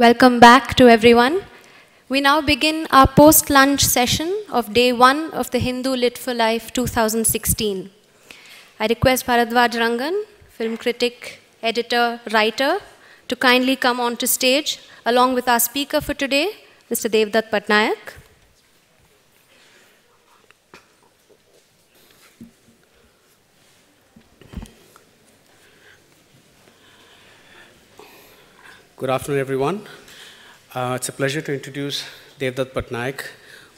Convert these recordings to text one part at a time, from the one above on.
Welcome back to everyone. We now begin our post lunch session of day one of the Hindu Lit for Life 2016. I request Baradwaj Rangan, film critic, editor, writer, to kindly come onto stage along with our speaker for today, Mr. Devdutt Pattanaik. Good afternoon, everyone. Uh, it's a pleasure to introduce Devdutt Pattanaik,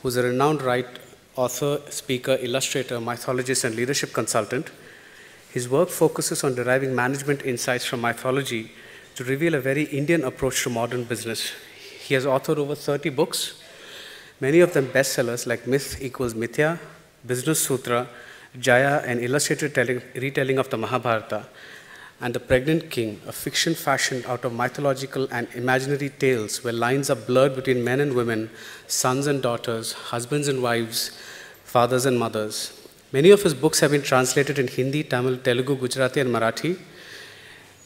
who's a renowned writer, author, speaker, illustrator, mythologist, and leadership consultant. His work focuses on deriving management insights from mythology to reveal a very Indian approach to modern business. He has authored over 30 books, many of them bestsellers like Myth Equals Mithya, Business Sutra, Jaya, an illustrated telling, retelling of the Mahabharata, and The Pregnant King, a fiction fashioned out of mythological and imaginary tales where lines are blurred between men and women, sons and daughters, husbands and wives, fathers and mothers. Many of his books have been translated in Hindi, Tamil, Telugu, Gujarati, and Marathi.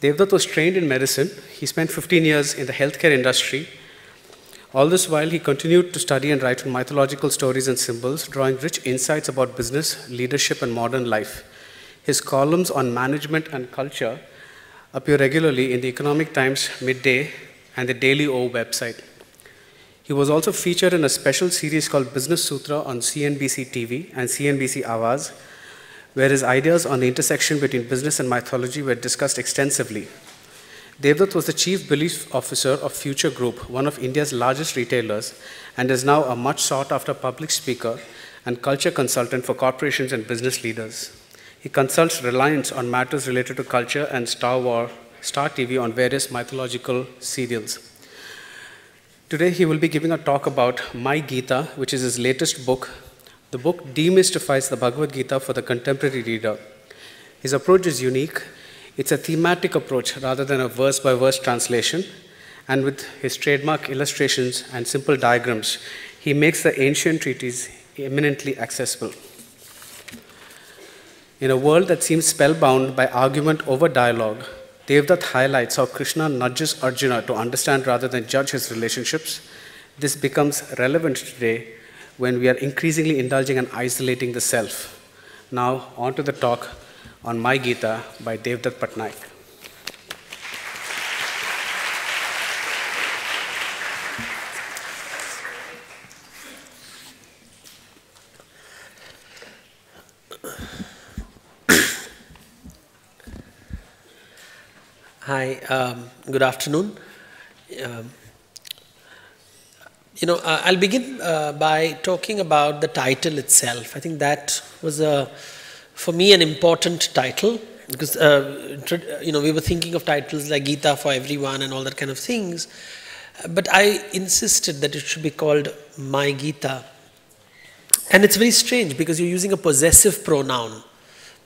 Devdutt was trained in medicine. He spent 15 years in the healthcare industry. All this while, he continued to study and write on mythological stories and symbols, drawing rich insights about business, leadership, and modern life. His columns on management and culture appear regularly in the Economic Times Midday and the Daily O website. He was also featured in a special series called Business Sutra on CNBC TV and CNBC Awaaz, where his ideas on the intersection between business and mythology were discussed extensively. Devdutt was the chief belief officer of Future Group, one of India's largest retailers, and is now a much sought after public speaker and culture consultant for corporations and business leaders. He consults Reliance on matters related to culture and Star War, Star TV on various mythological serials. Today, he will be giving a talk about My Gita, which is his latest book. The book demystifies the Bhagavad Gita for the contemporary reader. His approach is unique. It's a thematic approach rather than a verse by verse translation. And with his trademark illustrations and simple diagrams, he makes the ancient treatise eminently accessible. In a world that seems spellbound by argument over dialogue, Devdutt highlights how Krishna nudges Arjuna to understand rather than judge his relationships. This becomes relevant today when we are increasingly indulging and isolating the self. Now, on to the talk on My Gita by Devdutt Pattanaik. Hi, um, good afternoon. Um, you know, uh, I'll begin uh, by talking about the title itself. I think that was, a, for me, an important title because, uh, you know, we were thinking of titles like Gita for everyone and all that kind of things. But I insisted that it should be called My Gita. And it's very strange because you're using a possessive pronoun,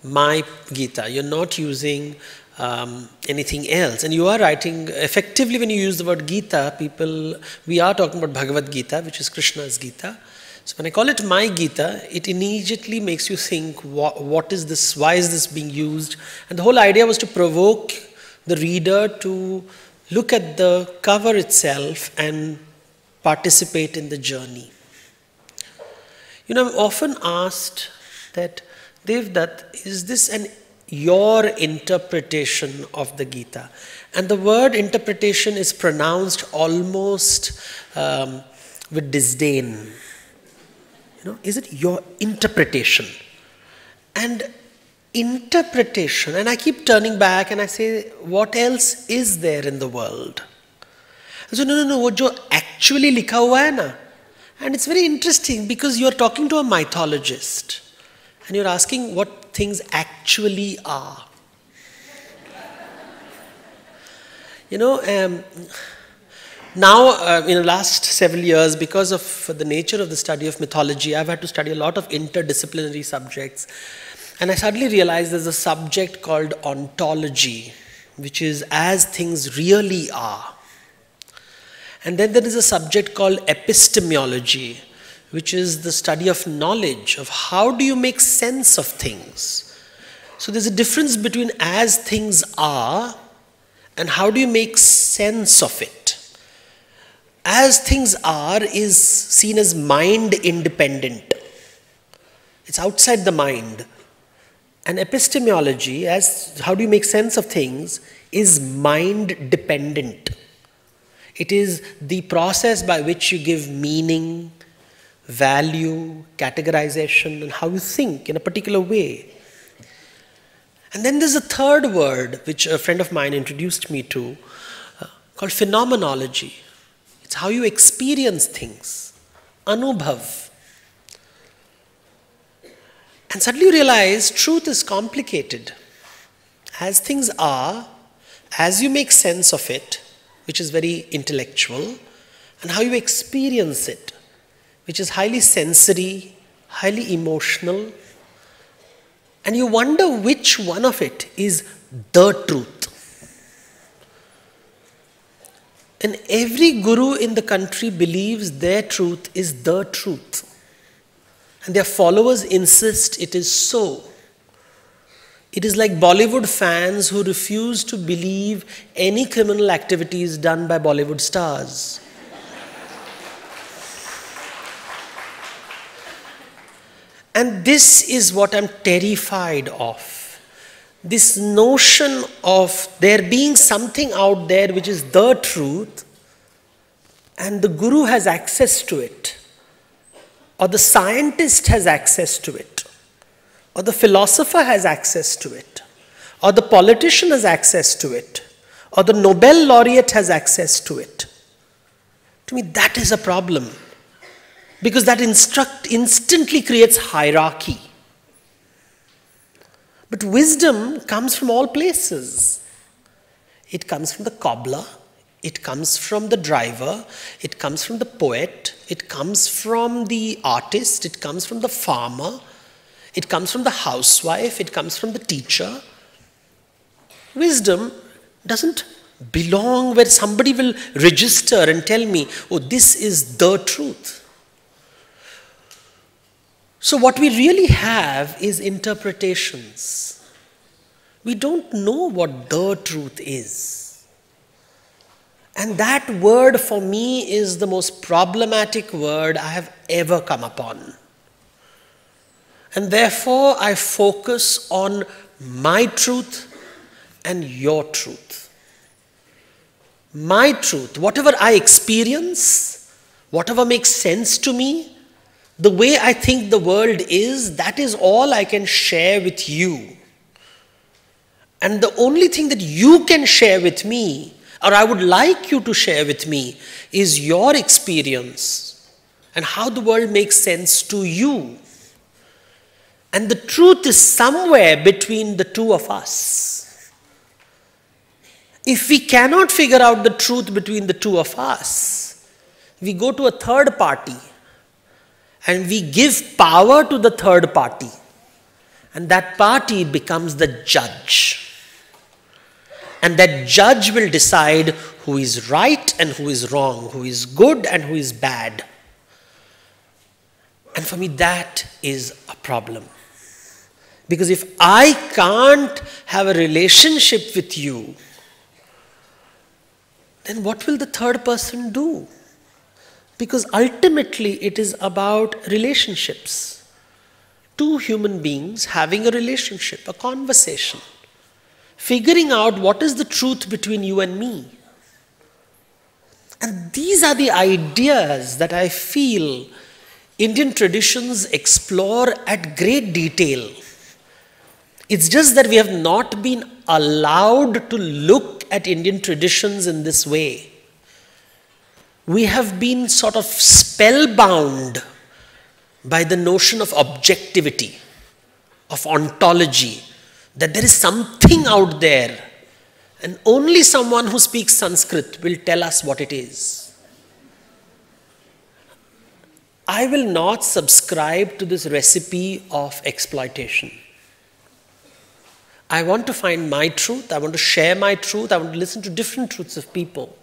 My Gita. You're not using um, anything else. And you are writing, effectively, when you use the word Gita, people, we are talking about Bhagavad Gita, which is Krishna's Gita. So when I call it my Gita, it immediately makes you think, what, is this, why is this being used? And the whole idea was to provoke the reader to look at the cover itself and participate in the journey. You know, I'm often asked that, Devdutt, is this an your interpretation of the Gita. And the word interpretation is pronounced almost um, with disdain. You know, is it your interpretation? And interpretation, and I keep turning back and I say, what else is there in the world? So, no, no, no, what jo actually likha hua hai na? And it's very interesting because you're talking to a mythologist and you're asking what things actually are. You know, um, now uh, in the last several years, because of the nature of the study of mythology, I've had to study a lot of interdisciplinary subjects. And I suddenly realized there's a subject called ontology, which is as things really are. And then there is a subject called epistemology, which is the study of knowledge, of how do you make sense of things. So there's a difference between as things are and how do you make sense of it. as things are is seen as mind independent. It's outside the mind. And epistemology, as how do you make sense of things, is mind dependent. It is the process by which you give meaning, value, categorization, and how you think in a particular way. And then there's a third word which a friend of mine introduced me to uh, called phenomenology. It's how you experience things, anubhav. And suddenly you realize truth is complicated. As things are, as you make sense of it, which is very intellectual, and how you experience it, which is highly sensory, highly emotional, and you wonder which one of it is the truth. And every guru in the country believes their truth is the truth. And their followers insist it is so. It is like Bollywood fans who refuse to believe any criminal activities done by Bollywood stars. And this is what I'm terrified of this notion of there being something out there which is the truth, and the guru has access to it, or the scientist has access to it, or the philosopher has access to it, or the politician has access to it, or the Nobel laureate has access to it. To me, that is a problem because that instruct instantly creates hierarchy. But wisdom comes from all places. It comes from the cobbler, it comes from the driver, it comes from the poet, it comes from the artist, it comes from the farmer, it comes from the housewife, it comes from the teacher. Wisdom doesn't belong where somebody will register and tell me, oh, this is the truth. So, what we really have is interpretations. We don't know what the truth is. And that word for me is the most problematic word I have ever come upon. And therefore, I focus on my truth and your truth. My truth, whatever I experience, whatever makes sense to me, the way I think the world is, that is all I can share with you. And the only thing that you can share with me, or I would like you to share with me, is your experience and how the world makes sense to you. And the truth is somewhere between the two of us. If we cannot figure out the truth between the two of us, we go to a third party and we give power to the third party. And that party becomes the judge. And that judge will decide who is right and who is wrong, who is good and who is bad. And for me, that is a problem. Because if I can't have a relationship with you, then what will the third person do? Because ultimately, it is about relationships. Two human beings having a relationship, a conversation, figuring out what is the truth between you and me. And these are the ideas that I feel Indian traditions explore at great detail. It's just that we have not been allowed to look at Indian traditions in this way we have been sort of spellbound by the notion of objectivity, of ontology, that there is something out there, and only someone who speaks Sanskrit will tell us what it is. I will not subscribe to this recipe of exploitation. I want to find my truth, I want to share my truth, I want to listen to different truths of people.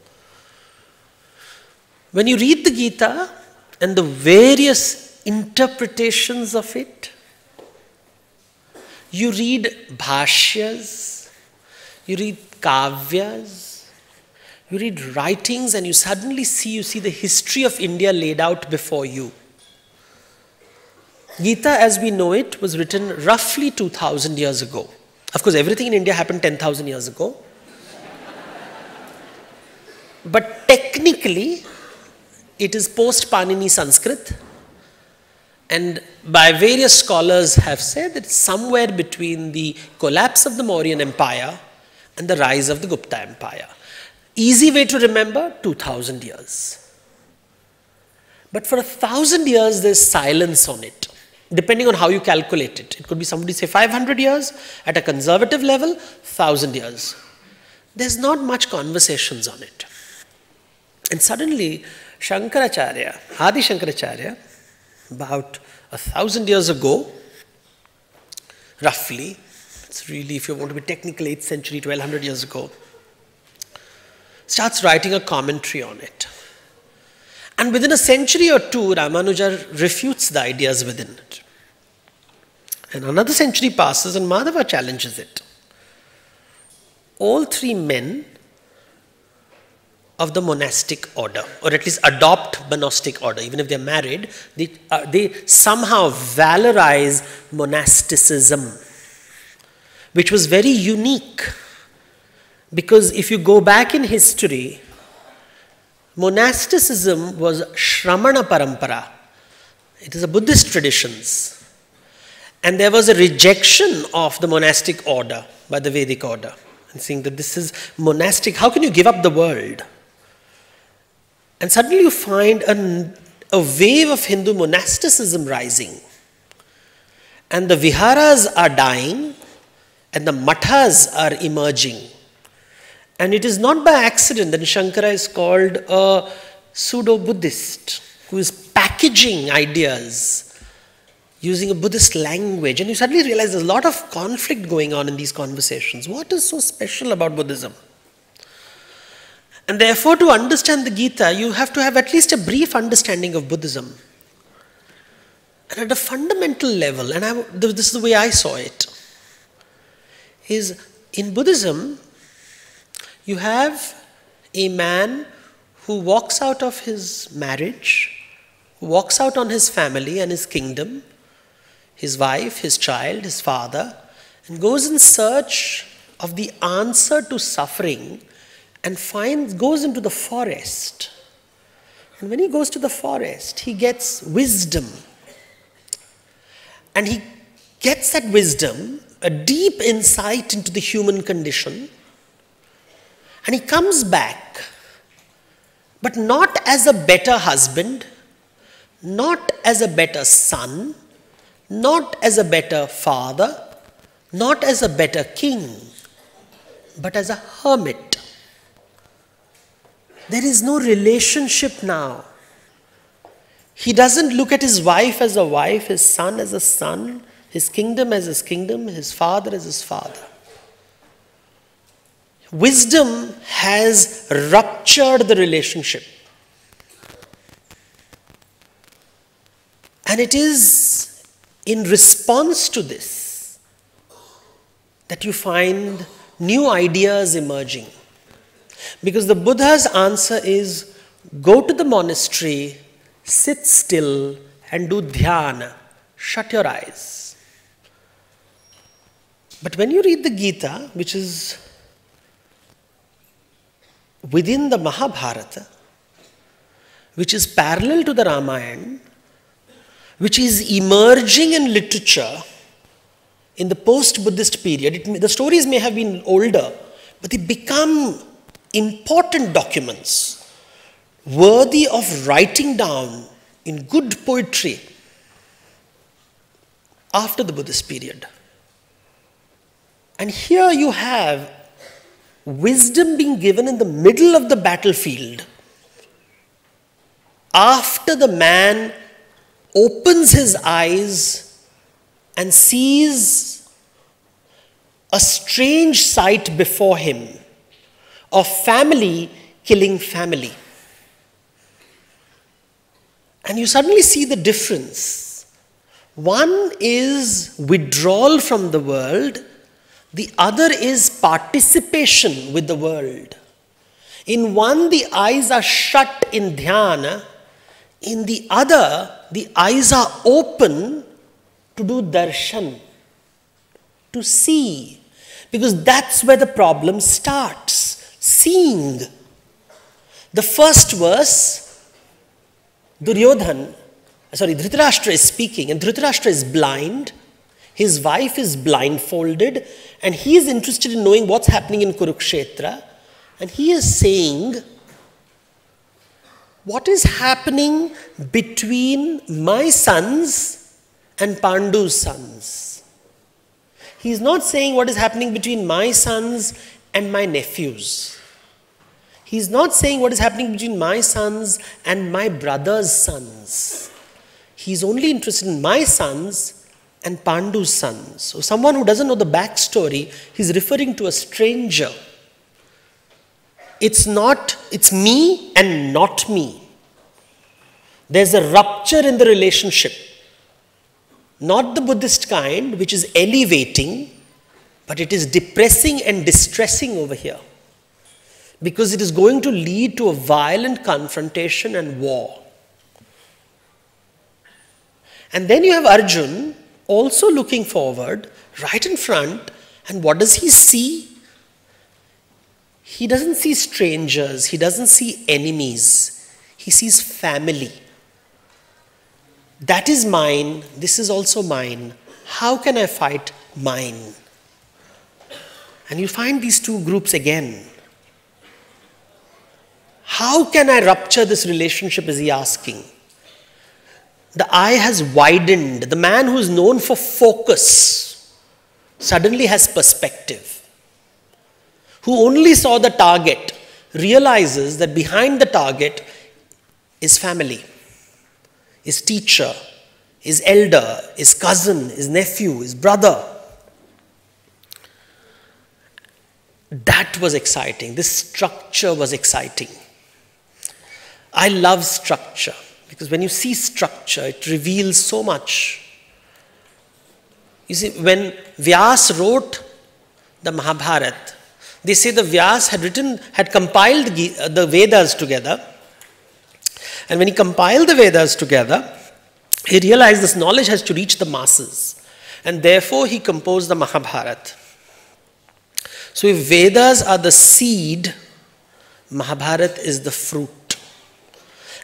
When you read the Gita and the various interpretations of it, you read bhashyas, you read kavyas, You read writings and you suddenly see you see the history of India laid out before you. Gita as we know it was written roughly 2000 years ago. Of course everything in India happened 10,000 years ago. but technically it is post Panini Sanskrit and by various scholars have said that somewhere between the collapse of the Mauryan Empire and the rise of the Gupta Empire. Easy way to remember 2000 years. But for a thousand years, there's silence on it, depending on how you calculate it. It could be somebody say 500 years, at a conservative level, 1000 years. There's not much conversations on it. And suddenly, Shankaracharya, Adi Shankaracharya, about a thousand years ago, roughly, it's really, if you want to be technical, 8th century, 1200 years ago, starts writing a commentary on it. And within a century or two, Ramanuja refutes the ideas within it. And another century passes and Madhava challenges it. All three men of the monastic order, or at least adopt monastic order. Even if they're married, they, uh, they somehow valorize monasticism, which was very unique. Because if you go back in history, monasticism was Shramana Parampara. It is a Buddhist traditions. And there was a rejection of the monastic order by the Vedic order. And saying that this is monastic, how can you give up the world? And suddenly you find a, a wave of Hindu monasticism rising. And the viharas are dying, and the mathas are emerging. And it is not by accident that Shankara is called a pseudo Buddhist who is packaging ideas using a Buddhist language. And you suddenly realize there's a lot of conflict going on in these conversations. What is so special about Buddhism? And therefore, to understand the Gita, you have to have at least a brief understanding of Buddhism. And at a fundamental level, and I, this is the way I saw it, is in Buddhism, you have a man who walks out of his marriage, walks out on his family and his kingdom, his wife, his child, his father, and goes in search of the answer to suffering and finds, goes into the forest. And when he goes to the forest, he gets wisdom. And he gets that wisdom, a deep insight into the human condition. And he comes back, but not as a better husband, not as a better son, not as a better father, not as a better king, but as a hermit. There is no relationship now. He doesn't look at his wife as a wife, his son as a son, his kingdom as his kingdom, his father as his father. Wisdom has ruptured the relationship. And it is in response to this that you find new ideas emerging. Because the Buddha's answer is go to the monastery, sit still, and do dhyana. Shut your eyes. But when you read the Gita, which is within the Mahabharata, which is parallel to the Ramayana, which is emerging in literature in the post Buddhist period, it, the stories may have been older, but they become important documents worthy of writing down in good poetry after the Buddhist period. And here you have wisdom being given in the middle of the battlefield after the man opens his eyes and sees a strange sight before him of family killing family. And you suddenly see the difference. One is withdrawal from the world, the other is participation with the world. In one, the eyes are shut in dhyana. In the other, the eyes are open to do darshan, to see. Because that's where the problem starts seeing. The first verse, Duryodhan, sorry, Dhritarashtra is speaking, and Dhritarashtra is blind. His wife is blindfolded, and he is interested in knowing what's happening in Kurukshetra. And he is saying, What is happening between my sons and Pandu's sons? He is not saying what is happening between my sons and my nephews. He is not saying what is happening between my sons and my brother's sons. He's only interested in my sons and Pandu's sons. So, someone who doesn't know the backstory, he's referring to a stranger. It's not, it's me and not me. There's a rupture in the relationship. Not the Buddhist kind, which is elevating, but it is depressing and distressing over here. Because it is going to lead to a violent confrontation and war. And then you have Arjun also looking forward, right in front, and what does he see? He doesn't see strangers, he doesn't see enemies, he sees family. That is mine, this is also mine. How can I fight mine? And you find these two groups again. How can I rupture this relationship? Is he asking? The eye has widened. The man who is known for focus suddenly has perspective. Who only saw the target realizes that behind the target is family, is teacher, is elder, is cousin, is nephew, is brother. That was exciting. This structure was exciting. I love structure because when you see structure, it reveals so much. You see, when Vyas wrote the Mahabharata, they say the Vyas had written, had compiled uh, the Vedas together. And when he compiled the Vedas together, he realized this knowledge has to reach the masses. And therefore, he composed the Mahabharata. So, if Vedas are the seed, Mahabharata is the fruit.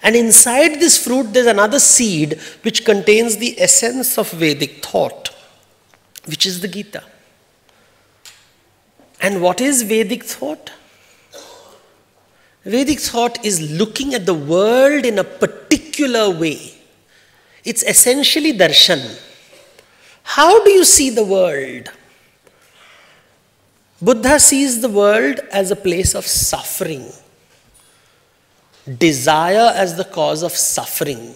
And inside this fruit, there's another seed which contains the essence of Vedic thought, which is the Gita. And what is Vedic thought? Vedic thought is looking at the world in a particular way. It's essentially darshan. How do you see the world? Buddha sees the world as a place of suffering desire as the cause of suffering.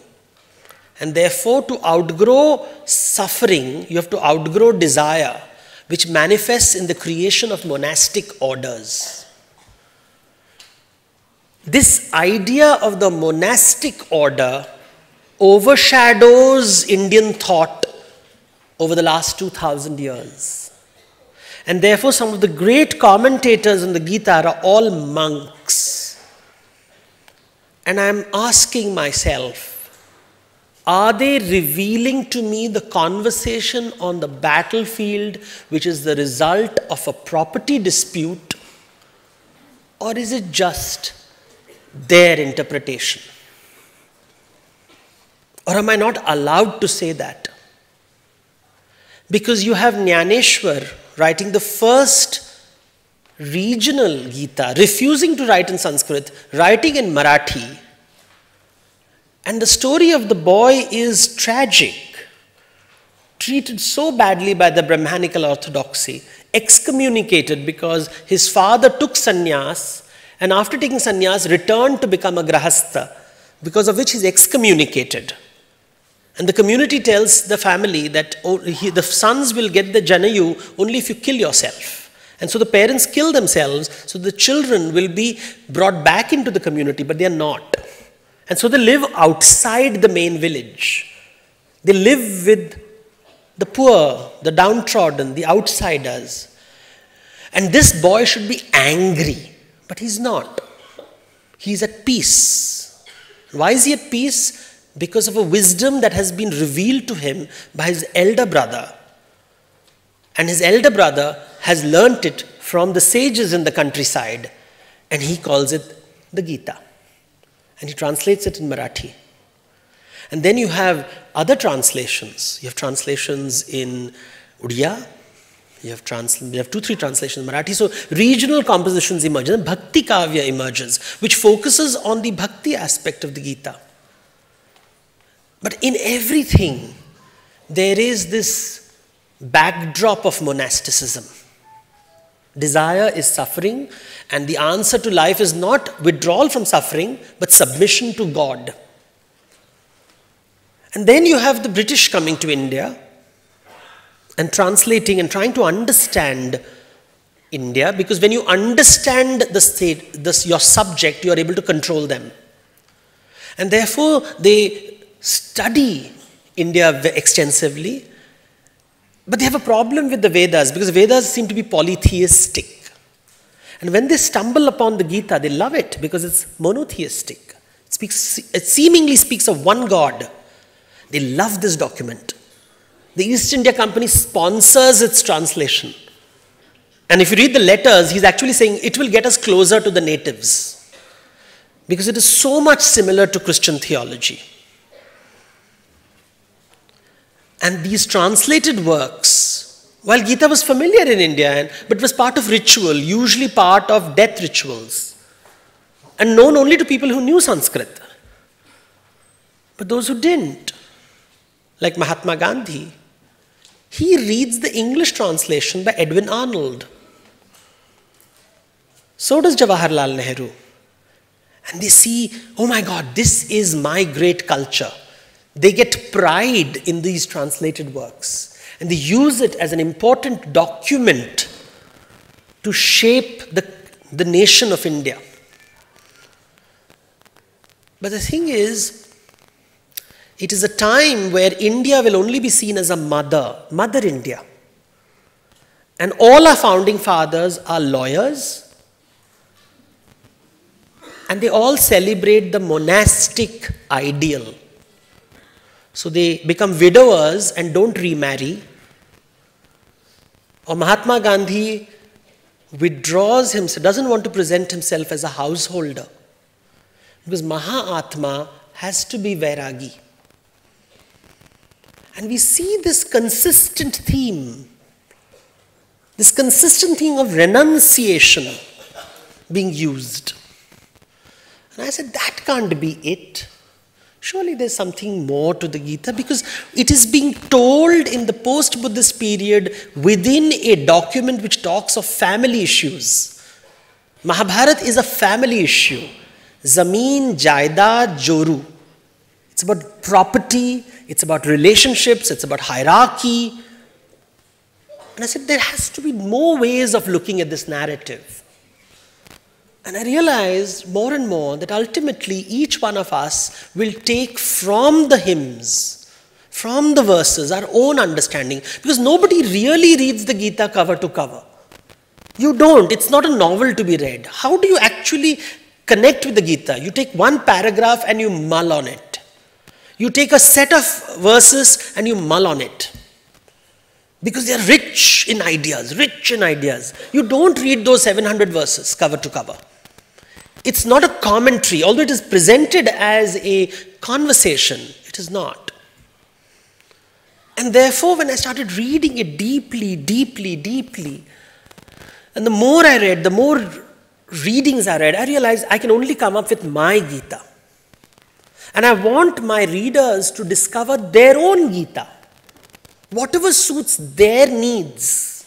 And therefore, to outgrow suffering, you have to outgrow desire, which manifests in the creation of monastic orders. This idea of the monastic order overshadows Indian thought over the last 2000 years. And therefore, some of the great commentators on the Gita are all monks. And I'm asking myself, are they revealing to me the conversation on the battlefield, which is the result of a property dispute, or is it just their interpretation? Or am I not allowed to say that? Because you have Jnaneshwar writing the first regional Gita, refusing to write in Sanskrit, writing in Marathi. And the story of the boy is tragic, treated so badly by the Brahmanical orthodoxy, excommunicated because his father took sannyas and after taking sannyas returned to become a grahastha, because of which he's excommunicated. And the community tells the family that oh, he, the sons will get the janayu only if you kill yourself. And so the parents kill themselves, so the children will be brought back into the community, but they are not. And so they live outside the main village. They live with the poor, the downtrodden, the outsiders. And this boy should be angry, but he's not. He's at peace. Why is he at peace? Because of a wisdom that has been revealed to him by his elder brother. And his elder brother has learnt it from the sages in the countryside, and he calls it the Gita. And he translates it in Marathi. And then you have other translations. You have translations in Udiya, you have, trans- you have two, three translations in Marathi. So regional compositions emerge. And Bhakti Kavya emerges, which focuses on the Bhakti aspect of the Gita. But in everything, there is this backdrop of monasticism. Desire is suffering, and the answer to life is not withdrawal from suffering, but submission to God. And then you have the British coming to India and translating and trying to understand India because when you understand the state, this, your subject, you are able to control them. And therefore, they study India extensively, but they have a problem with the Vedas because Vedas seem to be polytheistic. And when they stumble upon the Gita, they love it because it's monotheistic. It, speaks, it seemingly speaks of one God. They love this document. The East India Company sponsors its translation. And if you read the letters, he's actually saying it will get us closer to the natives. Because it is so much similar to Christian theology. And these translated works, while Gita was familiar in India, but was part of ritual, usually part of death rituals, and known only to people who knew Sanskrit. But those who didn't, like Mahatma Gandhi, he reads the English translation by Edwin Arnold. So does Jawaharlal Nehru. And they see, oh my God, this is my great culture. They get pride in these translated works and they use it as an important document to shape the, the nation of India. But the thing is, it is a time where India will only be seen as a mother, Mother India. And all our founding fathers are lawyers. And they all celebrate the monastic ideal. So they become widowers and don't remarry. Or Mahatma Gandhi withdraws himself, doesn't want to present himself as a householder. Because Mahatma has to be Vairagi. And we see this consistent theme, this consistent theme of renunciation being used. And I said, that can't be it. Surely there's something more to the Gita because it is being told in the post Buddhist period within a document which talks of family issues. Mahabharata is a family issue. Zameen, Jaida, Joru. It's about property, it's about relationships, it's about hierarchy. And I said, there has to be more ways of looking at this narrative. And I realized more and more that ultimately each one of us will take from the hymns, from the verses, our own understanding. Because nobody really reads the Gita cover to cover. You don't. It's not a novel to be read. How do you actually connect with the Gita? You take one paragraph and you mull on it. You take a set of verses and you mull on it. Because they are rich in ideas, rich in ideas. You don't read those 700 verses cover to cover. It's not a commentary, although it is presented as a conversation, it is not. And therefore, when I started reading it deeply, deeply, deeply, and the more I read, the more readings I read, I realized I can only come up with my Gita. And I want my readers to discover their own Gita, whatever suits their needs.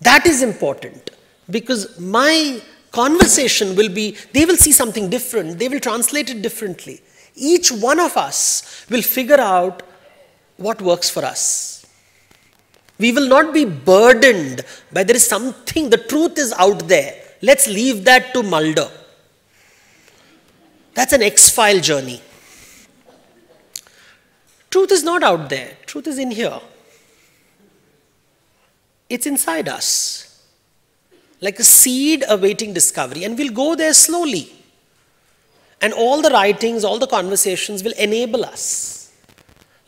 That is important because my conversation will be, they will see something different, they will translate it differently. Each one of us will figure out what works for us. We will not be burdened by there is something, the truth is out there. Let's leave that to Mulder. That's an X file journey. Truth is not out there, truth is in here. It's inside us, like a seed awaiting discovery, and we'll go there slowly. And all the writings, all the conversations will enable us,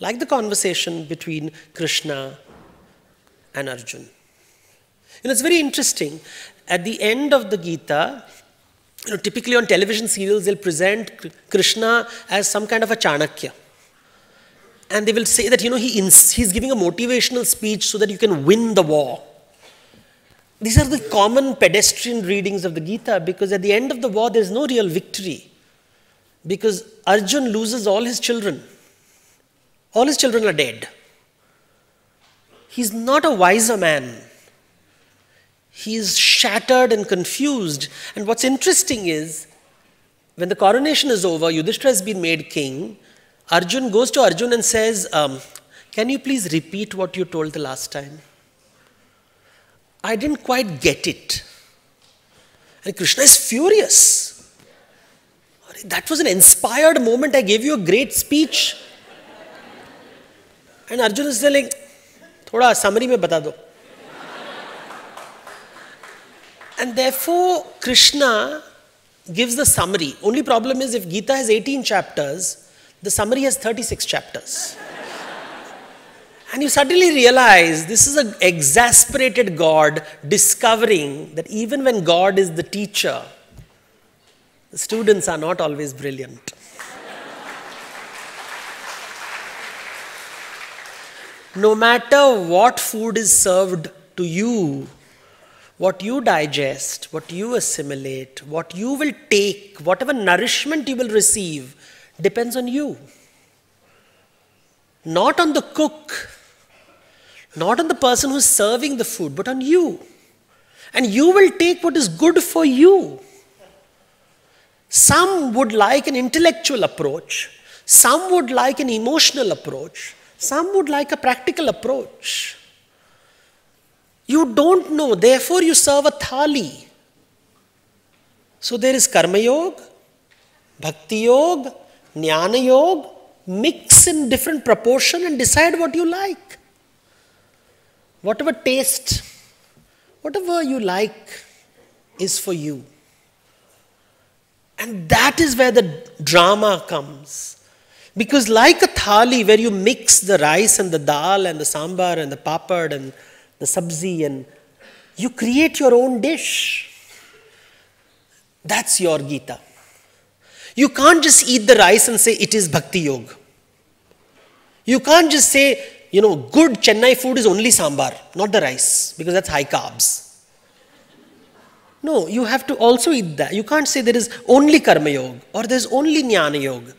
like the conversation between Krishna and Arjun. You know, it's very interesting. At the end of the Gita, you know, typically on television serials, they'll present Krishna as some kind of a Chanakya. And they will say that, you know, he he's giving a motivational speech so that you can win the war. These are the common pedestrian readings of the Gita because at the end of the war, there's no real victory. Because Arjun loses all his children. All his children are dead. He's not a wiser man. He is shattered and confused. And what's interesting is, when the coronation is over, Yudhishthira has been made king. Arjun goes to Arjun and says, um, Can you please repeat what you told the last time? I didn't quite get it. And Krishna is furious. That was an inspired moment. I gave you a great speech. And Arjun is telling, थोड़ा summary में बता दो. And therefore, Krishna gives the summary. Only problem is if Gita has 18 chapters, the summary has 36 chapters. and you suddenly realize this is an exasperated God discovering that even when God is the teacher, the students are not always brilliant. no matter what food is served to you, what you digest, what you assimilate, what you will take, whatever nourishment you will receive, depends on you. Not on the cook, not on the person who's serving the food, but on you. And you will take what is good for you. Some would like an intellectual approach, some would like an emotional approach, some would like a practical approach. You don't know, therefore, you serve a thali. So there is karma yoga, bhakti yoga, jnana yoga, mix in different proportion and decide what you like. Whatever taste, whatever you like is for you. And that is where the drama comes. Because, like a thali where you mix the rice and the dal and the sambar and the papad and the sabzi, and you create your own dish. That's your Gita. You can't just eat the rice and say it is Bhakti Yoga. You can't just say, you know, good Chennai food is only sambar, not the rice, because that's high carbs. No, you have to also eat that. You can't say there is only Karma Yoga or there's only Jnana Yoga.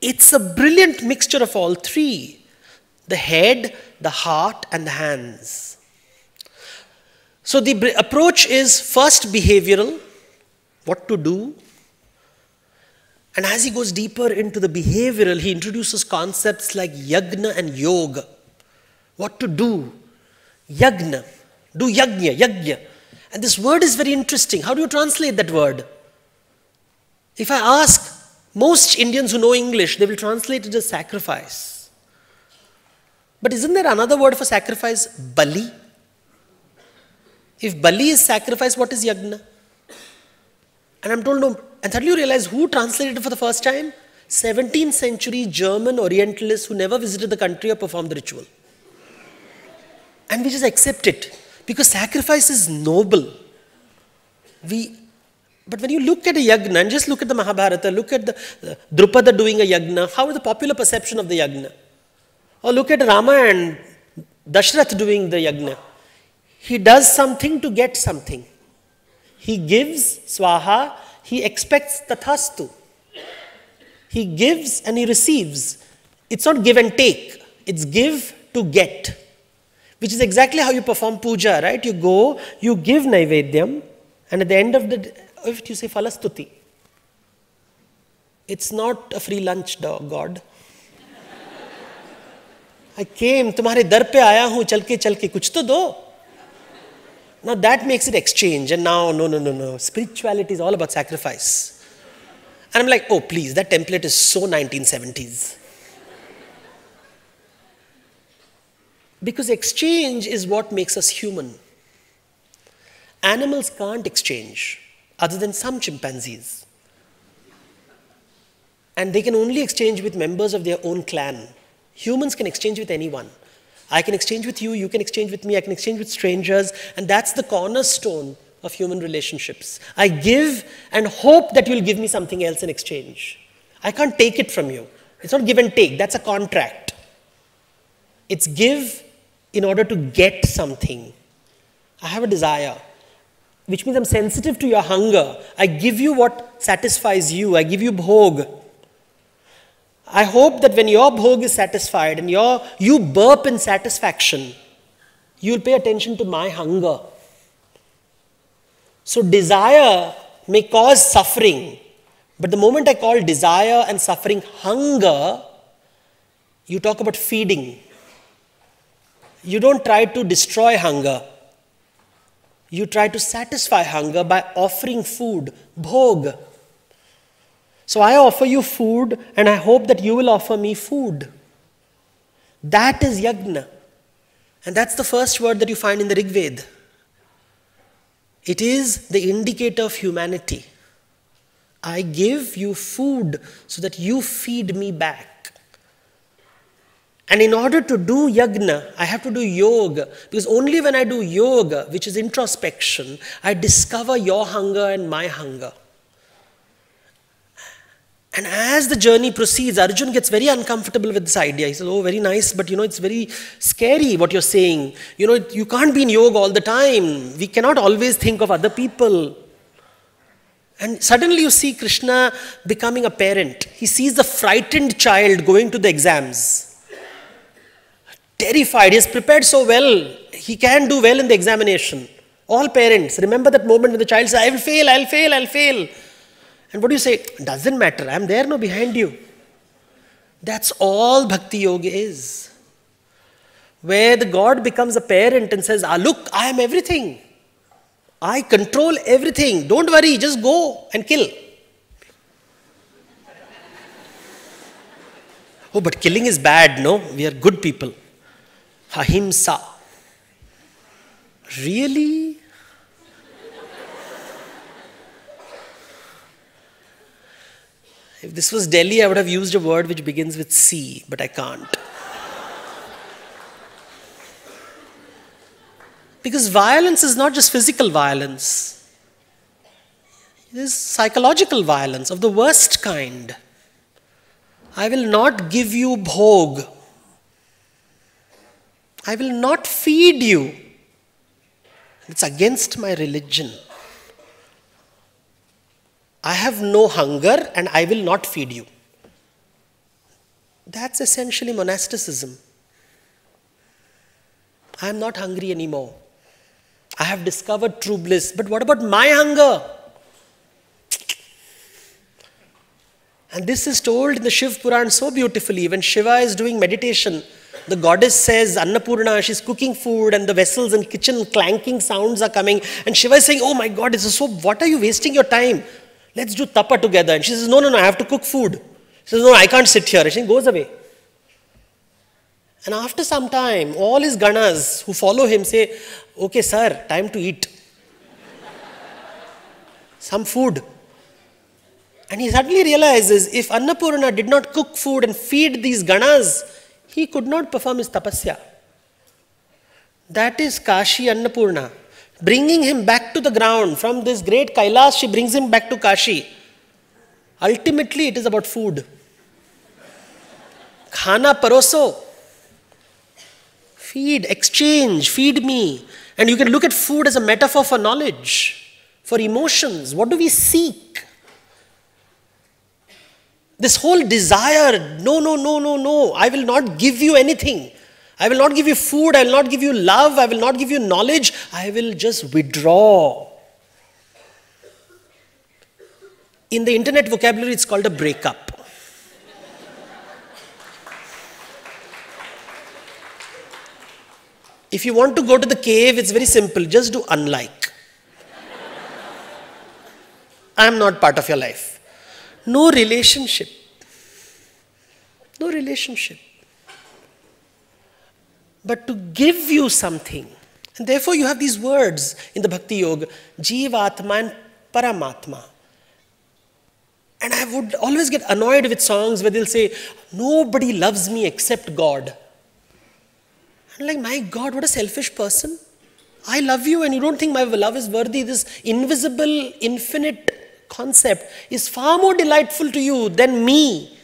It's a brilliant mixture of all three the head, the heart, and the hands. So the approach is first behavioral, what to do. And as he goes deeper into the behavioral, he introduces concepts like yagna and yoga. What to do? Yagna. Do yagna, yagna. And this word is very interesting. How do you translate that word? If I ask most Indians who know English, they will translate it as sacrifice. But isn't there another word for sacrifice? Bali. If Bali is sacrifice, what is yagna? And I'm told no. And suddenly you realize who translated it for the first time? 17th century German Orientalists who never visited the country or performed the ritual. And we just accept it because sacrifice is noble. We, but when you look at a yagna and just look at the Mahabharata, look at the uh, Drupada doing a yagna, how is the popular perception of the yagna? Or look at Rama and Dashrath doing the yagna. He does something to get something. He gives swaha, he expects tathastu. He gives and he receives. It's not give and take, it's give to get. Which is exactly how you perform puja, right? You go, you give naivedyam, and at the end of the if you say falastuti. It's not a free lunch, God. I came, तुम्हारे दर पे आया हूँ चल के चल के कुछ तो दो. now that makes it exchange, and now no, no, no, no. Spirituality is all about sacrifice. And I'm like, oh, please, that template is so 1970s. Because exchange is what makes us human. Animals can't exchange, other than some chimpanzees. and they can only exchange with members of their own clan. Humans can exchange with anyone. I can exchange with you, you can exchange with me, I can exchange with strangers, and that's the cornerstone of human relationships. I give and hope that you'll give me something else in exchange. I can't take it from you. It's not give and take, that's a contract. It's give in order to get something. I have a desire, which means I'm sensitive to your hunger. I give you what satisfies you, I give you bhog. I hope that when your bhog is satisfied and your, you burp in satisfaction, you'll pay attention to my hunger. So, desire may cause suffering, but the moment I call desire and suffering hunger, you talk about feeding. You don't try to destroy hunger. You try to satisfy hunger by offering food, bhog. So I offer you food and I hope that you will offer me food. That is yagna. And that's the first word that you find in the Rig Veda. It is the indicator of humanity. I give you food so that you feed me back. And in order to do yagna, I have to do yoga. Because only when I do yoga, which is introspection, I discover your hunger and my hunger. And as the journey proceeds, Arjun gets very uncomfortable with this idea. He says, Oh, very nice, but you know, it's very scary what you're saying. You know, you can't be in yoga all the time. We cannot always think of other people. And suddenly you see Krishna becoming a parent. He sees the frightened child going to the exams. Terrified. He has prepared so well. He can do well in the examination. All parents, remember that moment when the child says, I will fail, I'll fail, I'll fail. And what do you say? Doesn't matter. I'm there, no, behind you. That's all Bhakti Yoga is. Where the God becomes a parent and says, ah, Look, I am everything. I control everything. Don't worry, just go and kill. Oh, but killing is bad, no? We are good people. Ahimsa. Really? If this was Delhi, I would have used a word which begins with C, but I can't. Because violence is not just physical violence, it is psychological violence of the worst kind. I will not give you bhog. I will not feed you. It's against my religion. I have no hunger and I will not feed you. That's essentially monasticism. I am not hungry anymore. I have discovered true bliss. But what about my hunger? And this is told in the Shiv Puran so beautifully. When Shiva is doing meditation, the goddess says, Annapurna, she's cooking food, and the vessels and kitchen clanking sounds are coming. And Shiva is saying, Oh my God, this is so, what are you wasting your time? Let's do tapa together. And she says, No, no, no, I have to cook food. She says, No, I can't sit here. And she goes away. And after some time, all his ganas who follow him say, Okay, sir, time to eat. some food. And he suddenly realizes if Annapurna did not cook food and feed these ganas, he could not perform his tapasya. That is Kashi Annapurna bringing him back to the ground. From this great Kailas, she brings him back to Kashi. Ultimately, it is about food. Khana paroso. Feed, exchange, feed me. And you can look at food as a metaphor for knowledge, for emotions. What do we seek? This whole desire no, no, no, no, no, I will not give you anything. I will not give you food, I will not give you love, I will not give you knowledge, I will just withdraw. In the internet vocabulary, it's called a breakup. If you want to go to the cave, it's very simple just do unlike. I am not part of your life. No relationship. No relationship but to give you something. And therefore, you have these words in the Bhakti Yoga Jivatma and Paramatma. And I would always get annoyed with songs where they'll say, Nobody loves me except God. I'm like, My God, what a selfish person. I love you, and you don't think my love is worthy. This invisible, infinite concept is far more delightful to you than me.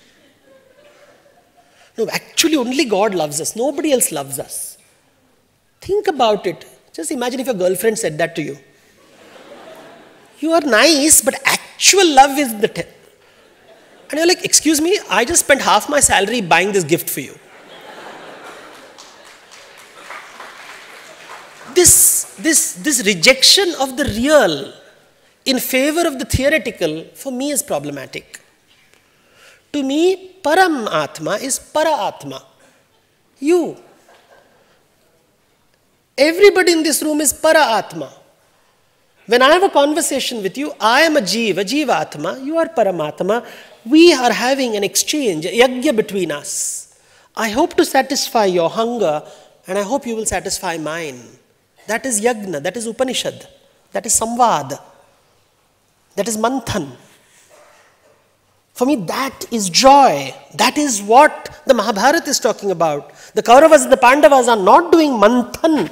No, actually, only God loves us. Nobody else loves us. Think about it. Just imagine if your girlfriend said that to you. You are nice, but actual love is the. Te- and you're like, excuse me, I just spent half my salary buying this gift for you. this, this, this rejection of the real in favor of the theoretical for me is problematic. To me, Param Atma is Para Atma. You. Everybody in this room is Para Atma. When I have a conversation with you, I am a Jiva, Atma, you are Paramatma. We are having an exchange, yagya between us. I hope to satisfy your hunger, and I hope you will satisfy mine. That is yagna, that is Upanishad, that is Samvad, that is Manthan. For me, that is joy. That is what the Mahabharata is talking about. The Kauravas and the Pandavas are not doing Manthan.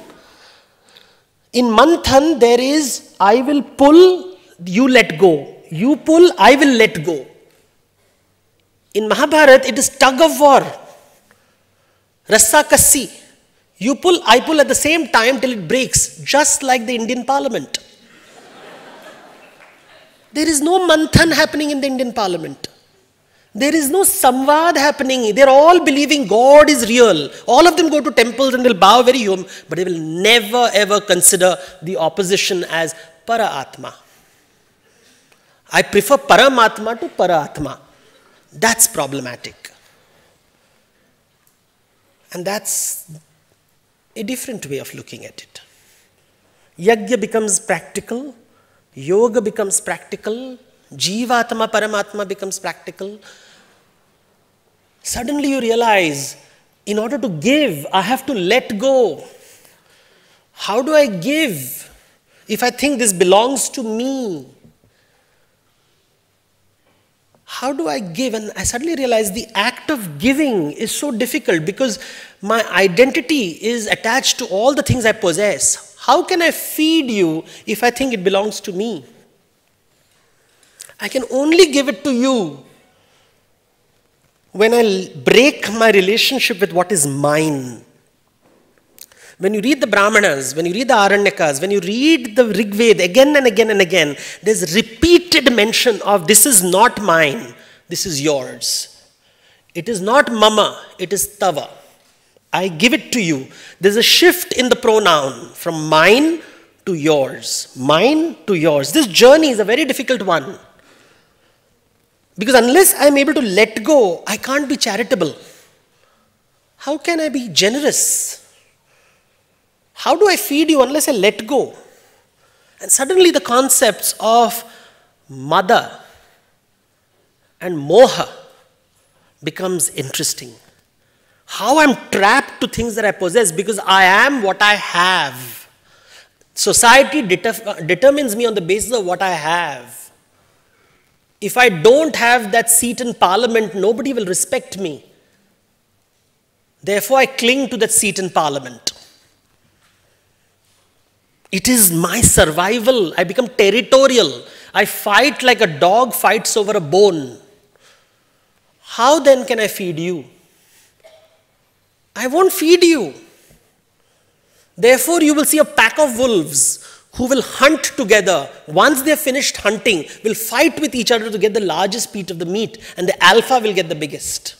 In Manthan, there is I will pull, you let go. You pull, I will let go. In Mahabharata, it is tug of war. Rassa Kassi. You pull, I pull at the same time till it breaks, just like the Indian parliament. there is no manthan happening in the Indian parliament. There is no samvad happening. They're all believing God is real. All of them go to temples and they'll bow very hum, but they will never ever consider the opposition as para atma. I prefer paramatma to paratma. That's problematic. And that's a different way of looking at it. Yajna becomes practical, yoga becomes practical, Jivatma Paramatma becomes practical. Suddenly you realize, in order to give, I have to let go. How do I give if I think this belongs to me? How do I give? And I suddenly realize the act of giving is so difficult because my identity is attached to all the things I possess. How can I feed you if I think it belongs to me? I can only give it to you when I break my relationship with what is mine. When you read the Brahmanas, when you read the Aranyakas, when you read the Rig Veda again and again and again, there's repeated mention of this is not mine, this is yours. It is not mama, it is tava. I give it to you. There's a shift in the pronoun from mine to yours. Mine to yours. This journey is a very difficult one. Because unless I'm able to let go, I can't be charitable. How can I be generous? How do I feed you unless I let go? And suddenly the concepts of mother and moha becomes interesting. How I'm trapped to things that I possess because I am what I have. Society deter- determines me on the basis of what I have. If I don't have that seat in parliament, nobody will respect me. Therefore, I cling to that seat in parliament. It is my survival. I become territorial. I fight like a dog fights over a bone. How then can I feed you? I won't feed you. Therefore, you will see a pack of wolves who will hunt together. Once they're finished hunting, will fight with each other to get the largest piece of the meat, and the alpha will get the biggest.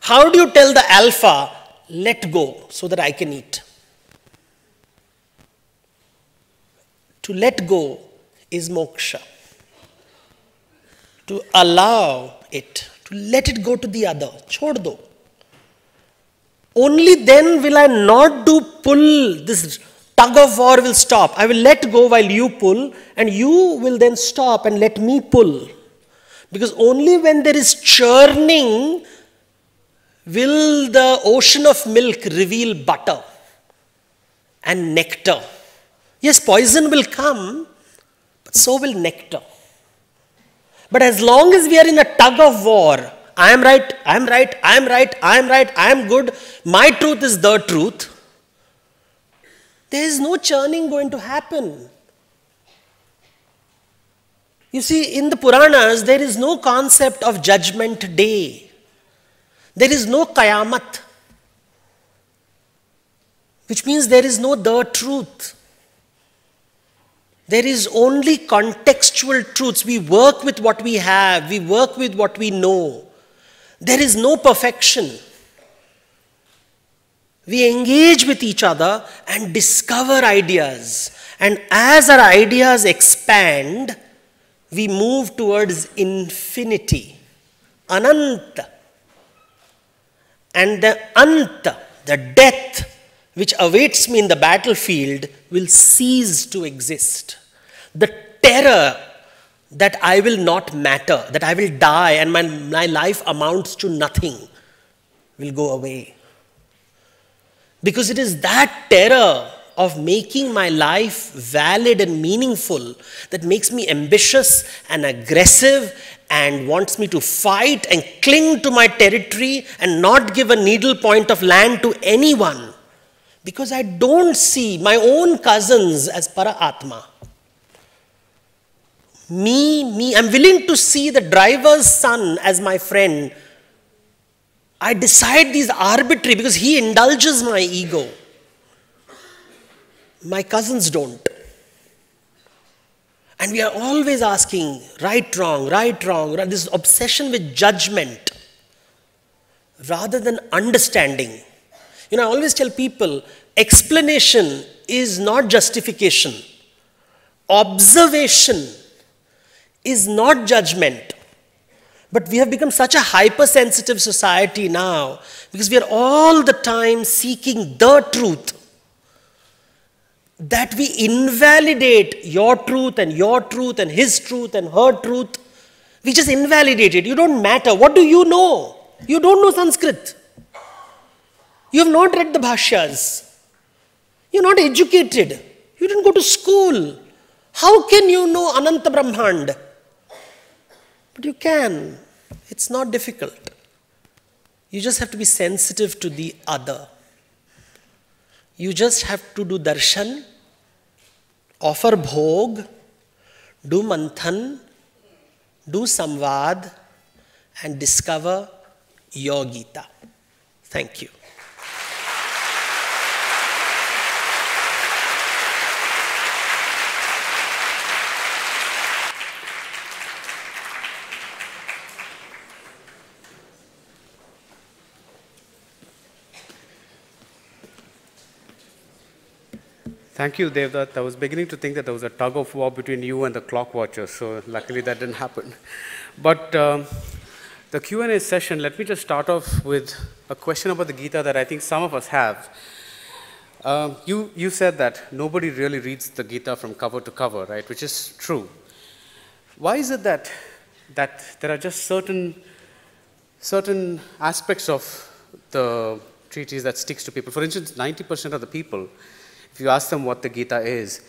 How do you tell the alpha, let go so that I can eat? To let go is moksha. To allow it, to let it go to the other, chhod do. Only then will I not do pull, this tug of war will stop. I will let go while you pull, and you will then stop and let me pull. Because only when there is churning will the ocean of milk reveal butter and nectar. Yes, poison will come, but so will nectar. But as long as we are in a tug of war, I am right, I am right, I am right, I am right, I am good, my truth is the truth, there is no churning going to happen. You see, in the Puranas, there is no concept of judgment day. There is no kayamat, which means there is no the truth. There is only contextual truths. We work with what we have, we work with what we know. There is no perfection. We engage with each other and discover ideas. And as our ideas expand, we move towards infinity, ananta. And the anta, the death which awaits me in the battlefield, will cease to exist. The terror that I will not matter, that I will die and my, my life amounts to nothing, will go away. Because it is that terror of making my life valid and meaningful that makes me ambitious and aggressive and wants me to fight and cling to my territory and not give a needle point of land to anyone. Because I don't see my own cousins as para atma. Me, me, I'm willing to see the driver's son as my friend. I decide these arbitrary because he indulges my ego. My cousins don't. And we are always asking right, wrong, right, wrong, right, this obsession with judgment rather than understanding. You know, I always tell people explanation is not justification, observation is not judgment. But we have become such a hypersensitive society now because we are all the time seeking the truth that we invalidate your truth and your truth and his truth and her truth. We just invalidate it. You don't matter. What do you know? You don't know Sanskrit. You have not read the Bhashyas. You're not educated. You didn't go to school. How can you know Ananta Brahmand? But you can. It's not difficult. You just have to be sensitive to the other. You just have to do darshan, offer bhog, do manthan, do samvad, and discover your Gita. Thank you. Thank you, Devdutt. I was beginning to think that there was a tug of war between you and the clock watchers, so luckily that didn't happen. But um, the Q&A session, let me just start off with a question about the Gita that I think some of us have. Um, you, you said that nobody really reads the Gita from cover to cover, right, which is true. Why is it that, that there are just certain, certain aspects of the treatise that sticks to people? For instance, 90% of the people if you ask them what the Gita is,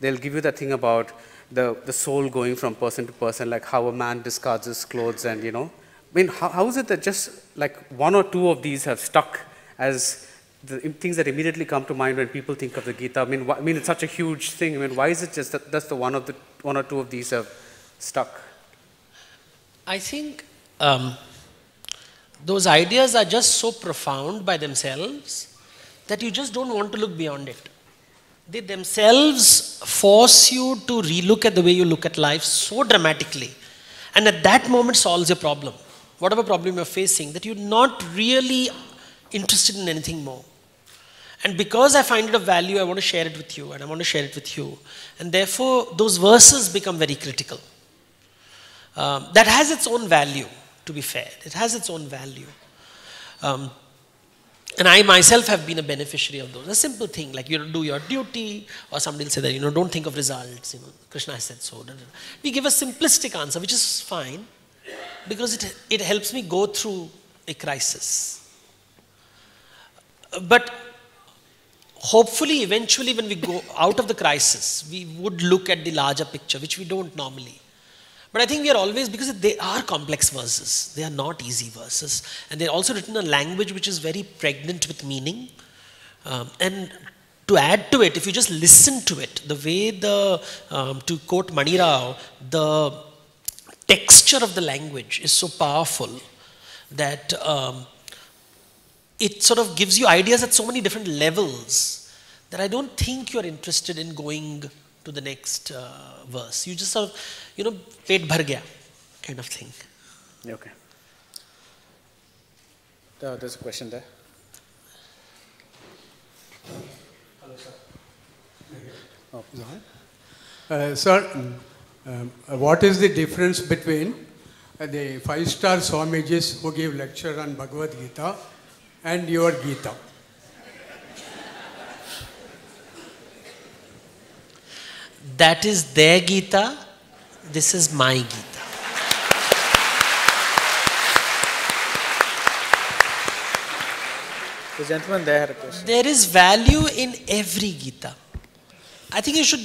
they'll give you that thing about the, the soul going from person to person, like how a man discards his clothes and, you know. I mean, how, how is it that just like one or two of these have stuck as the things that immediately come to mind when people think of the Gita? I mean, I mean, it's such a huge thing. I mean, why is it just that that's the one of the one or two of these have stuck? I think um, those ideas are just so profound by themselves that you just don't want to look beyond it they themselves force you to relook at the way you look at life so dramatically. And at that moment solves your problem. Whatever problem you're facing, that you're not really interested in anything more. And because I find it of value, I want to share it with you, and I want to share it with you. And therefore, those verses become very critical. Um, that has its own value, to be fair. It has its own value. Um, and I myself have been a beneficiary of those. A simple thing like you do your duty, or somebody will say that you know don't think of results. You know, Krishna has said so. We give a simplistic answer, which is fine, because it it helps me go through a crisis. But hopefully, eventually, when we go out of the crisis, we would look at the larger picture, which we don't normally. But I think we are always, because they are complex verses, they are not easy verses. And they're also written in a language which is very pregnant with meaning. Um, and to add to it, if you just listen to it, the way the, um, to quote Mani Rao, the texture of the language is so powerful that um, it sort of gives you ideas at so many different levels that I don't think you're interested in going to the next uh, verse. You just sort of, you know, pet bhar gaya kind of thing. Okay. Uh, there's a question there. Oh, uh, sir, um, uh, what is the difference between uh, the five-star Swamijis who give lecture on Bhagavad Gita and your Gita? That is their Gita, this is my Gita. The gentleman there had a question. There is value in every Gita. I think you should,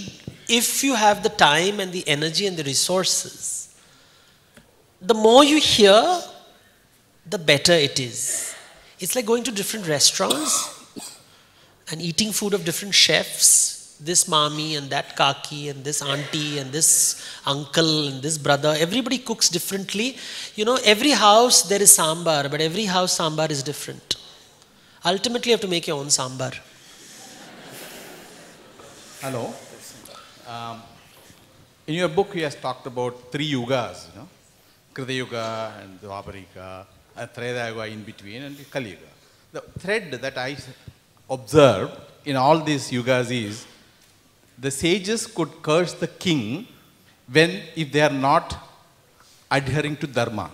if you have the time and the energy and the resources, the more you hear, the better it is. It's like going to different restaurants and eating food of different chefs. This mommy and that kaki and this auntie and this uncle and this brother. Everybody cooks differently. You know, every house there is sambar, but every house sambar is different. Ultimately, you have to make your own sambar. Hello. Um, in your book, you have talked about three yugas, you know, Krita Yuga and Dwapara and Treta Yuga in between, and Kali Yuga. The thread that I observed in all these yugas is the sages could curse the king when if they are not adhering to dharma.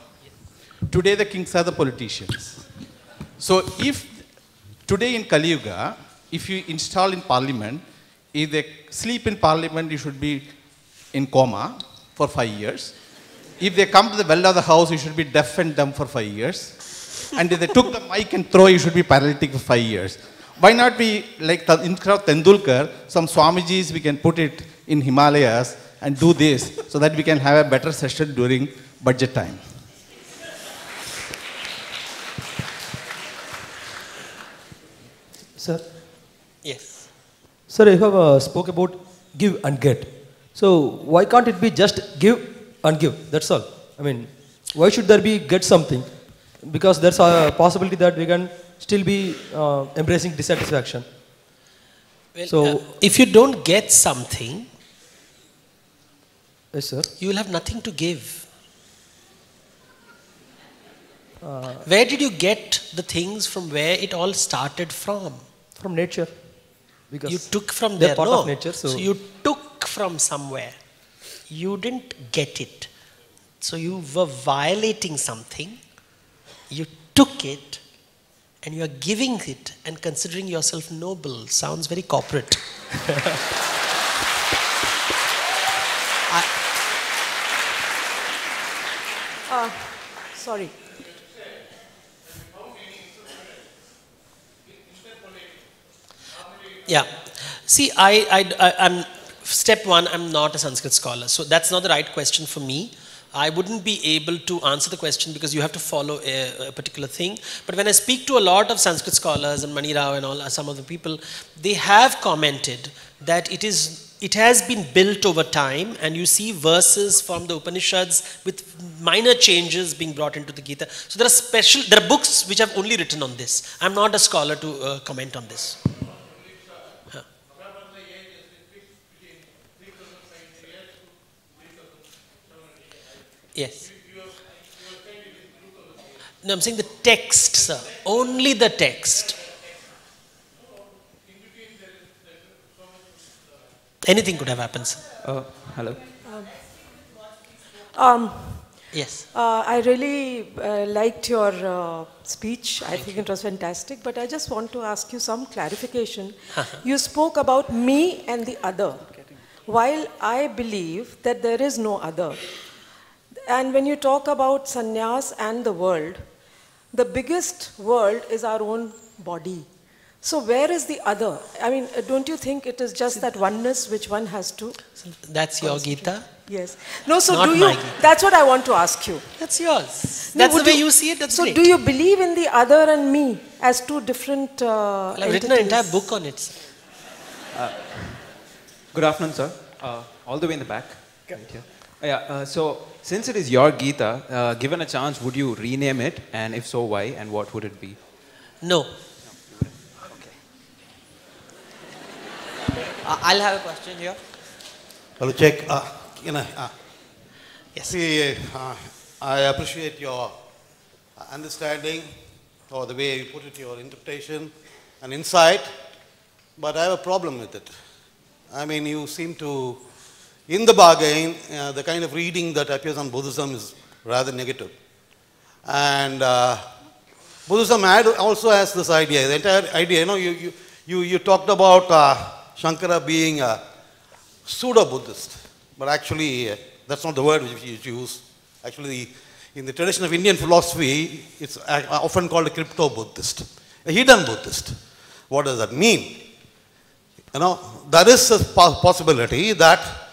Today, the kings are the politicians. So, if today in Kali Yuga, if you install in parliament, if they sleep in parliament, you should be in coma for five years. If they come to the well of the house, you should be deaf and dumb for five years. And if they took the mic and throw, you should be paralytic for five years. Why not be like the- instead of Tendulkar, some Swamijis we can put it in Himalayas and do this so that we can have a better session during budget time. Sir, Yes. sir, you have uh, spoke about give and get. So why can't it be just give and give? That's all. I mean, why should there be get something? Because there's a possibility that we can still be uh, embracing dissatisfaction. Well, So- uh, if you don't get something, Yes, sir. you will have nothing to give. where did you get the things from where it all started from? From nature. Because You took from there. part no. of nature, so- you took from somewhere. You didn't get it. So you were violating something. You took it and you are giving it and considering yourself noble. Sounds very corporate. Uh, sorry. Yeah. See, I, I, I, am step one, I'm not a Sanskrit scholar. So that's not the right question for me. I wouldn't be able to answer the question because you have to follow a, a particular thing. But when I speak to a lot of Sanskrit scholars and Mani Rao and all uh, some of the people, they have commented that it is it has been built over time and you see verses from the Upanishads with minor changes being brought into the Gita. So there are special there are books which have only written on this. I'm not a scholar to uh, comment on this. Yes. No, I'm saying the text, sir. Only the text. Anything could have happened, sir. Uh, hello. Um, Yes. uh, I really uh, liked your uh, speech. I think it was fantastic. But I just want to ask you some clarification. you spoke about me and the other, while I believe that there is no other. And when you talk about sannyas and the world, the biggest world is our own body. So where is the other? I mean, uh, don't you think it is just that oneness which one has to? That's your Gita. Yes. No, so Not do you? That's what I want to ask you. That's yours. No, That's the way you see it. That's so great. do you believe in the other and me as two different uh, Well, I've written an entire book on it. Good afternoon, sir. Uh, all the way in the back. Right here. Uh, yeah, uh, so, since it is your Gita, uh, given a chance, would you rename it? And if so, why? And what would it be? No. Uh, I'll have a question here. Hello, check. Uh, you know, uh, Yes. see, uh, I appreciate your understanding or the way you put it, your interpretation and insight, but I have a problem with it. I mean, you seem to, in the bargain, uh, the kind of reading that appears on Buddhism is rather negative. And uh, Buddhism also has this idea, the entire idea, you know, you, you, you, you talked about uh, Shankara being a pseudo-Buddhist, but actually uh, that's not the word which you use. Actually, in the tradition of Indian philosophy, it's uh, often called a crypto-Buddhist, a hidden Buddhist. What does that mean? You know, there is a possibility that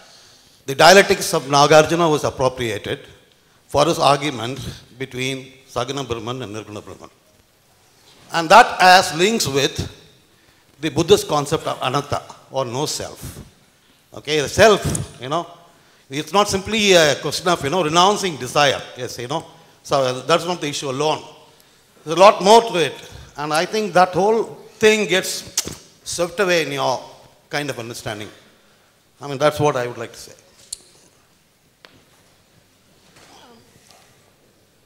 the dialectics of Nagarjuna was appropriated for his argument between Saguna Brahman and Nirguna Brahman. And that has links with the Buddhist concept of anatta or no self. Okay, the self, you know, it's not simply a question of, you know, renouncing desire. Yes, you know. So that's not the issue alone. There's a lot more to it. And I think that whole thing gets swept away in your kind of understanding. I mean, that's what I would like to say.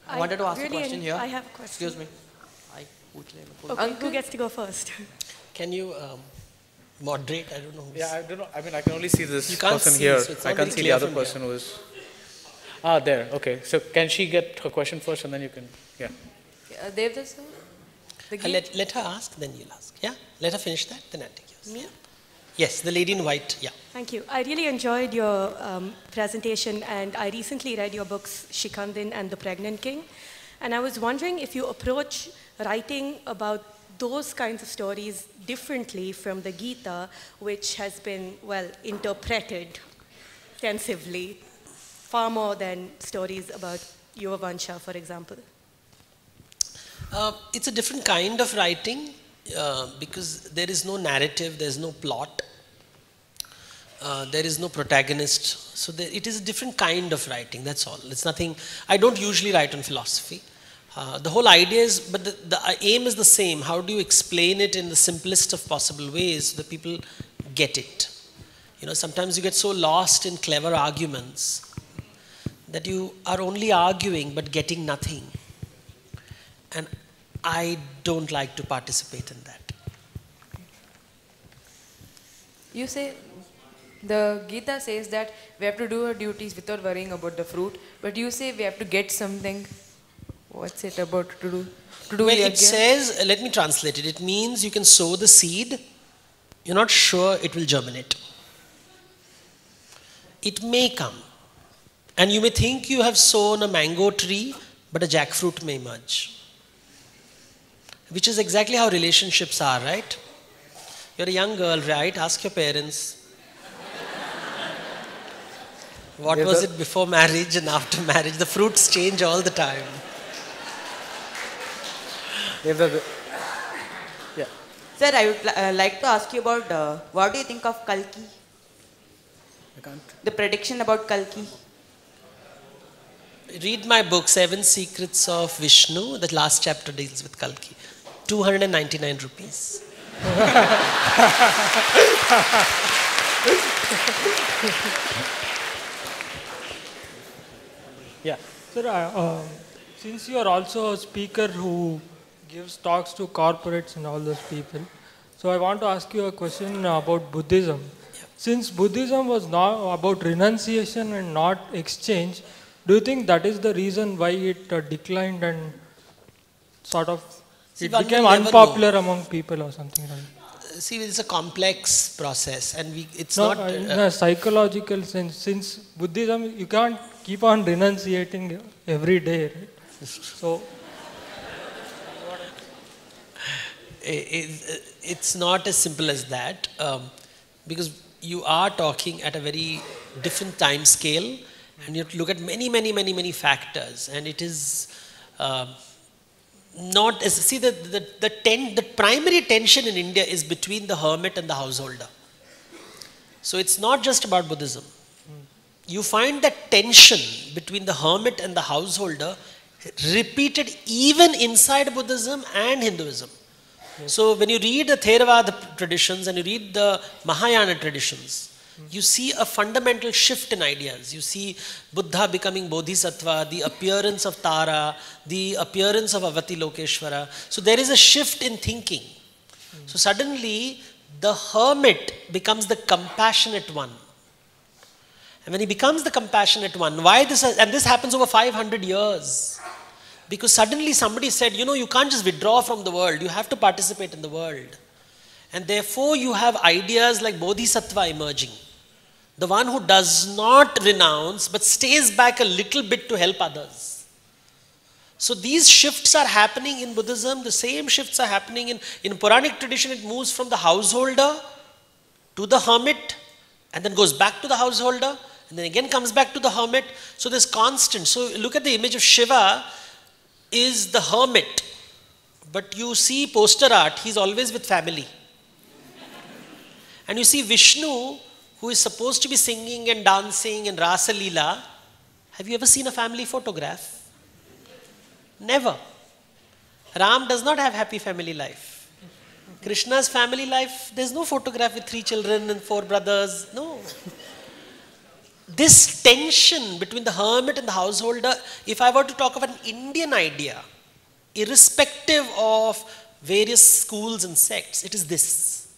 I, wanted to ask really a question here. I have a question. Excuse me. I, okay, Uncle? who gets to go first? Can you um, moderate? I don't know. Yeah, I don't know. I mean, I can only see this person see, here. So I can't see the other person here. who is. Ah, there. Okay. So can she get her question first, and then you can. Yeah. Uh, Devdas. The let, let her ask, then you'll ask. Yeah. Let her finish that, then I'll take yours. Yeah. Yes, the lady in white. Yeah. Thank you. I really enjoyed your um, presentation, and I recently read your books, Shikandin and The Pregnant King. And I was wondering if you approach writing about those kinds of stories differently from the Gita, which has been, well, interpreted extensively, far more than stories about Yuvanashva, for example. Uh, it's a different kind of writing uh, because there is no narrative, there is no plot, uh, there is no protagonist. So there, it is a different kind of writing, that's all. It's nothing, I don't usually write on philosophy. Uh, the whole idea is, but the, the aim is the same. How do you explain it in the simplest of possible ways so that people get it? You know, sometimes you get so lost in clever arguments that you are only arguing but getting nothing. And I don't like to participate in that. You say the Gita says that we have to do our duties without worrying about the fruit, but you say we have to get something. What's it about to do? To do well, it says, uh, let me translate it. It means you can sow the seed, you're not sure it will germinate. It may come. And you may think you have sown a mango tree, but a jackfruit may emerge. Which is exactly how relationships are, right? You're a young girl, right? Ask your parents. What There's was a- it before marriage and after marriage? The fruits change all the time. The, yeah. Sir, I would uh, like to ask you about uh, what do you think of Kalki? I can't. The prediction about Kalki. Read my book, Seven Secrets of Vishnu. The last chapter deals with Kalki. 299 rupees. Yeah. Sir, uh, since you are also a speaker who gives talks to corporates and all those people, so I want to ask you a question about Buddhism. Since Buddhism was not about renunciation and not exchange, do you think that is the reason why it uh, declined and sort of it became unpopular among people or something like that? See, it's a complex process, and we, it's no, not. uh, in uh, a psychological sense, since Buddhism, you can't keep on renunciating every day, right? So, i- i- it's not as simple as that um, because you are talking at a very different time scale and you have to look at many, many, many, many factors. And it is um, not as, see, the, the, the, ten, the primary tension in India is between the hermit and the householder. So it's not just about Buddhism. You find that tension between the hermit and the householder repeated even inside Buddhism and Hinduism. So when you read the Theravada traditions and you read the Mahayana traditions, you see a fundamental shift in ideas. You see Buddha becoming Bodhisattva, the appearance of Tara, the appearance of Avalokiteshwara. So there is a shift in thinking. So suddenly the hermit becomes the compassionate one. And when he becomes the compassionate one, why this, and this happens over 500 years. Because suddenly somebody said, you know, you can't just withdraw from the world, you have to participate in the world. And therefore, you have ideas like Bodhisattva emerging. The one who does not renounce but stays back a little bit to help others. So these shifts are happening in Buddhism, the same shifts are happening in, in Puranic tradition, it moves from the householder to the hermit and then goes back to the householder and then again comes back to the hermit. So there's constant. So look at the image of Shiva is the hermit. But you see poster art, he's always with family. And you see Vishnu, who is supposed to be singing and dancing and Rasa Leela. Have you ever seen a family photograph? Never. Ram does not have happy family life. Krishna's family life, there's no photograph with three children and four brothers. No. This tension between the hermit and the householder, if I were to talk of an Indian idea, irrespective of various schools and sects, it is this.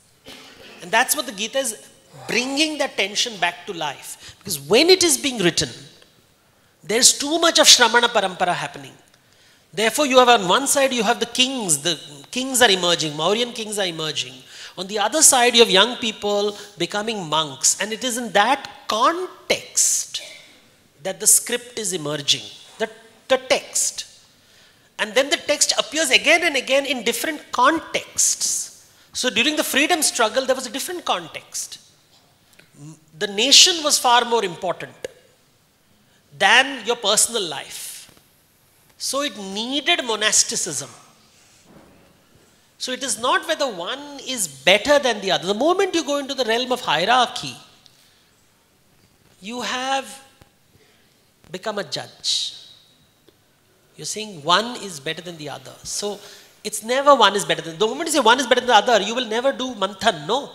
And that's what the Gita is bringing that tension back to life. Because when it is being written, there's too much of Shramana Parampara happening. Therefore, you have on one side, you have the kings, the kings are emerging, Mauryan kings are emerging. On the other side, you have young people becoming monks. And it is in that context that the script is emerging, the, the text. And then the text appears again and again in different contexts. So during the freedom struggle, there was a different context. The nation was far more important than your personal life. So it needed monasticism. So it is not whether one is better than the other. The moment you go into the realm of hierarchy, you have become a judge. You're saying one is better than the other. So it's never one is better than the moment you say one is better than the other, you will never do manthan. No.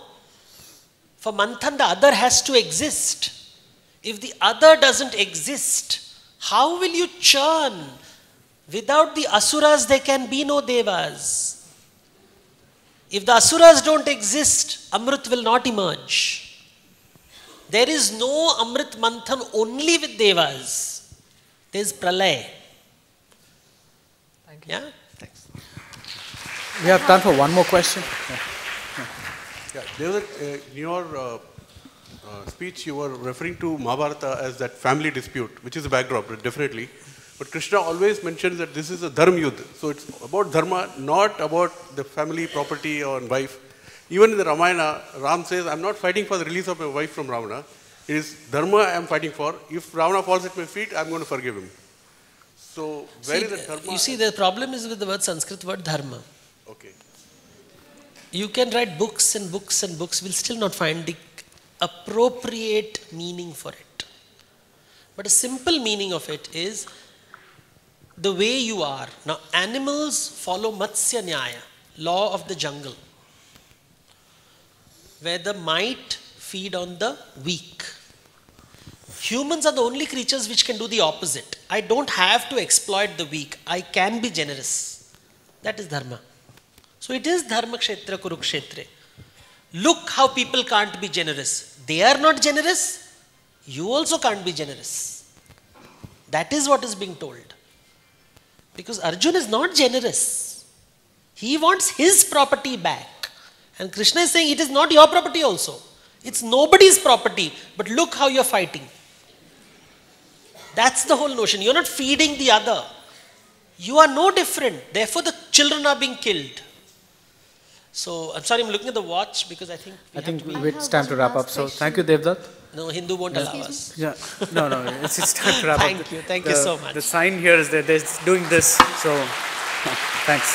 For manthan, the other has to exist. If the other doesn't exist, how will you churn? Without the asuras, there can be no devas. If the asuras don't exist, Amrit will not emerge. There is no Amrit Manthan only with Devas. There is Pralay. Thank you. Yeah? Thanks. We have time for one more question. Yeah. Yeah, there was a, uh, in your uh, uh, speech, you were referring to Mahabharata as that family dispute, which is a backdrop, definitely. But Krishna always mentions that this is a dharma yudh. So it's about dharma, not about the family, property, or wife. Even in the Ramayana, Ram says, I'm not fighting for the release of my wife from Ravana. It is dharma I'm fighting for. If Ravana falls at my feet, I'm going to forgive him. So where see, is the dharma? You see, the problem is with the word Sanskrit word dharma. Okay. You can write books and books and books, we'll still not find the appropriate meaning for it. But a simple meaning of it is the way you are. Now, animals follow Matsya Nyaya, law of the jungle, where the might feed on the weak. Humans are the only creatures which can do the opposite. I don't have to exploit the weak, I can be generous. That is dharma. So it is dharma kshetra kurukshetre. Look how people can't be generous. They are not generous, you also can't be generous. That is what is being told. Because Arjun is not generous. He wants his property back. And Krishna is saying it is not your property also. It's nobody's property. But look how you're fighting. That's the whole notion. You're not feeding the other. You are no different. Therefore, the children are being killed. So I'm sorry, I'm looking at the watch because I think we I think it's time to wrap up. So thank you, Devdutt. No, Hindu won't Yeah. allow us. Yeah, no, no, it's, it's time to wrap up. Thank you, thank you so much. The sign here is that they're doing this, so thanks.